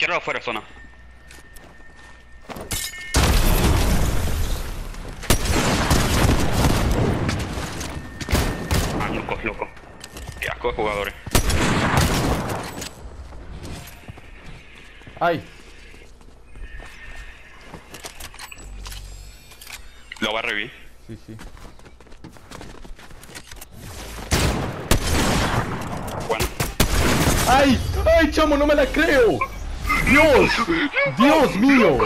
Izquierda o fuera zona. Ah, loco, loco. Qué asco de jugadores. ¡Ay! Lo va a revivir. Sí, sí. Bueno. ¡Ay! ¡Ay, chamo, no me la creo! Dios, Dios mío.